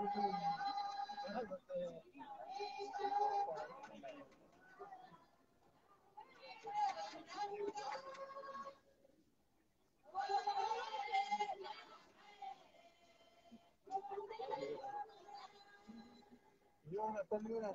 Jonathan, Jonathan.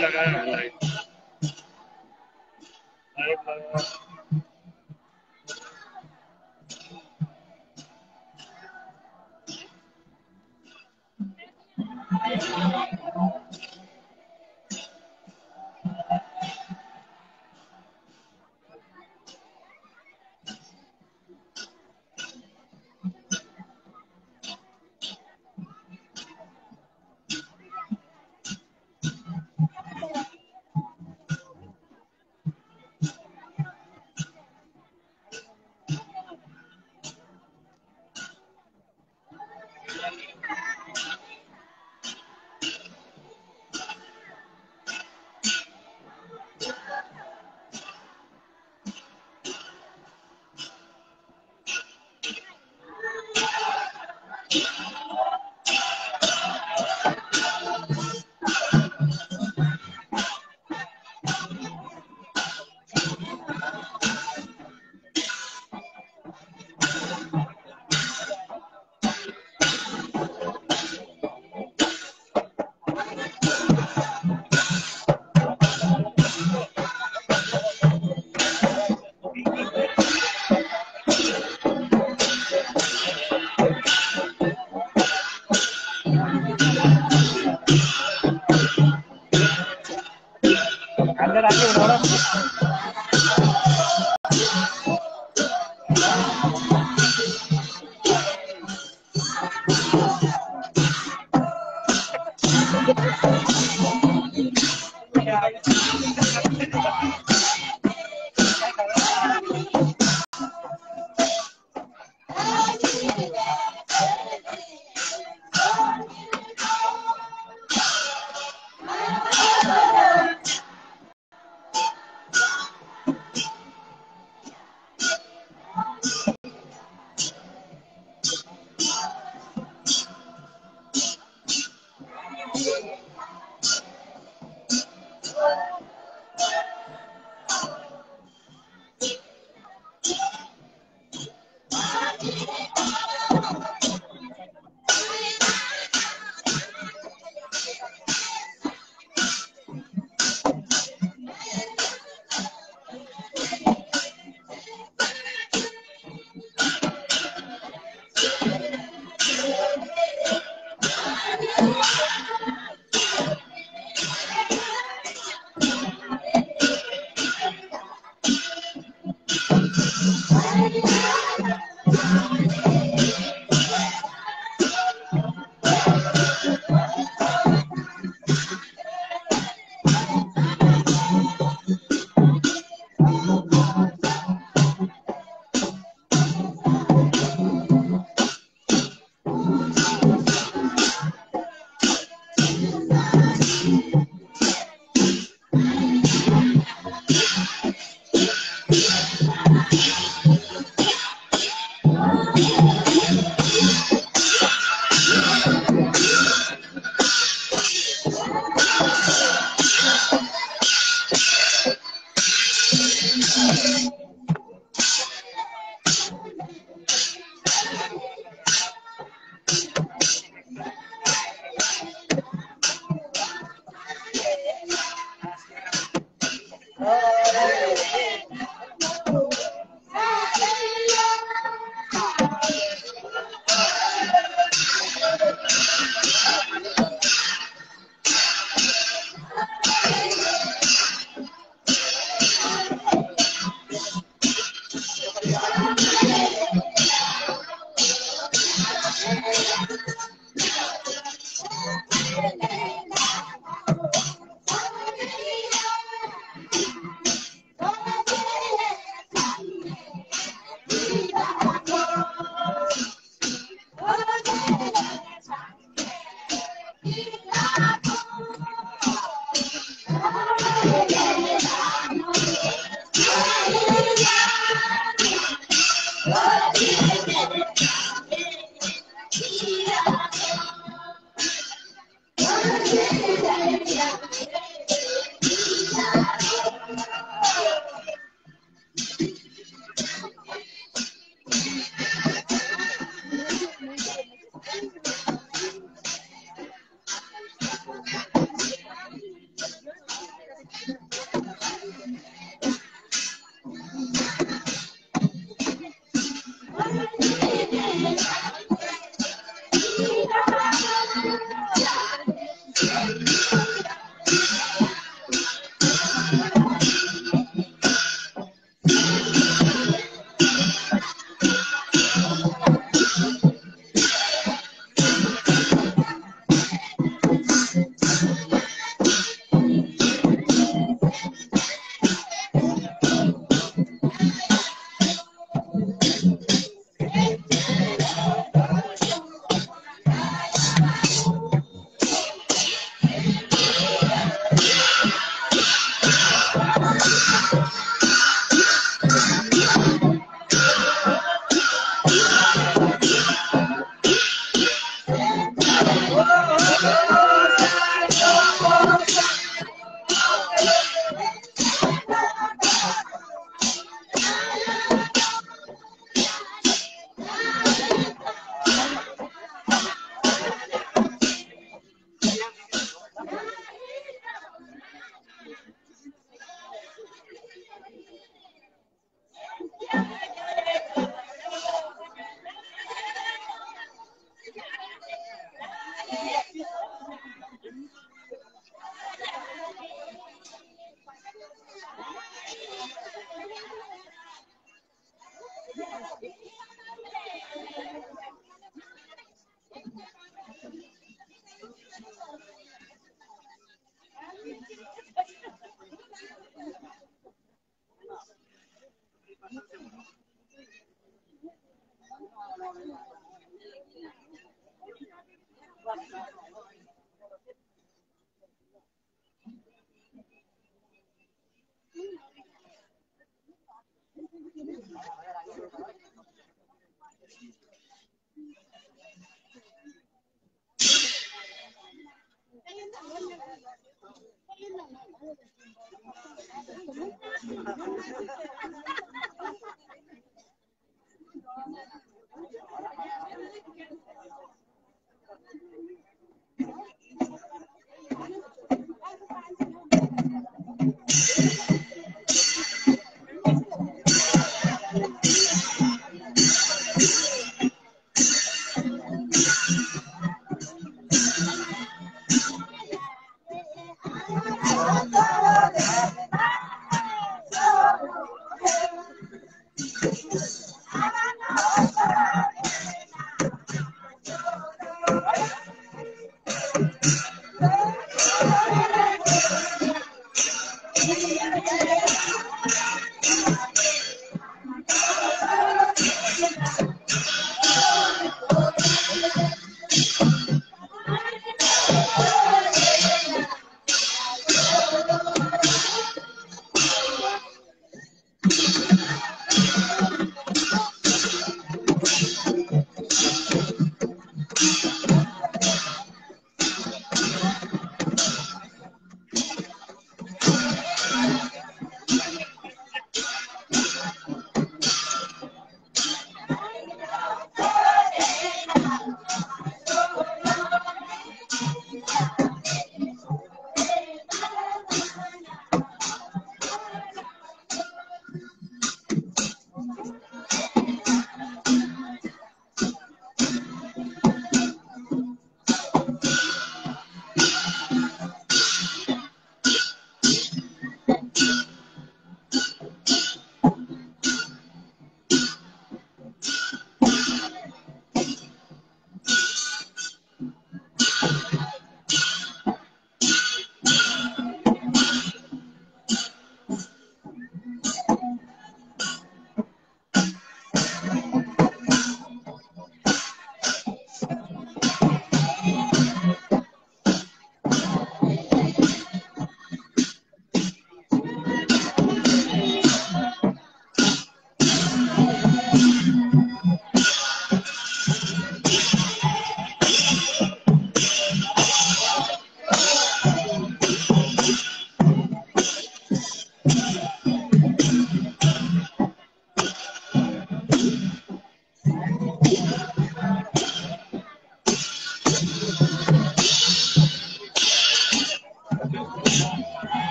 la cara.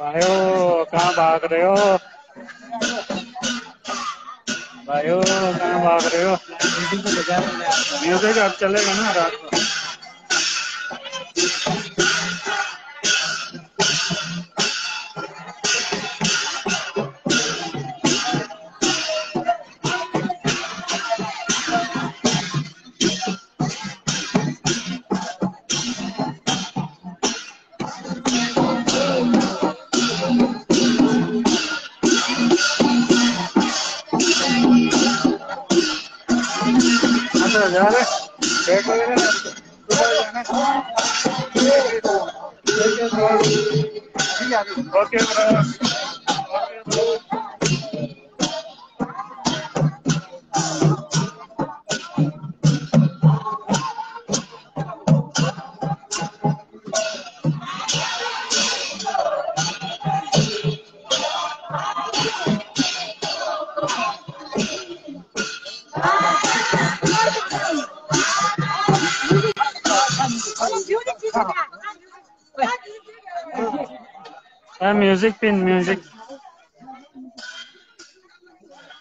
भाइयों कहाँ भाग रहे हो? भाइयों कहाँ भाग रहे हो? म्यूज़िक अब चलेगा ना रात को।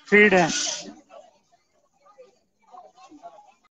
फ़ीड है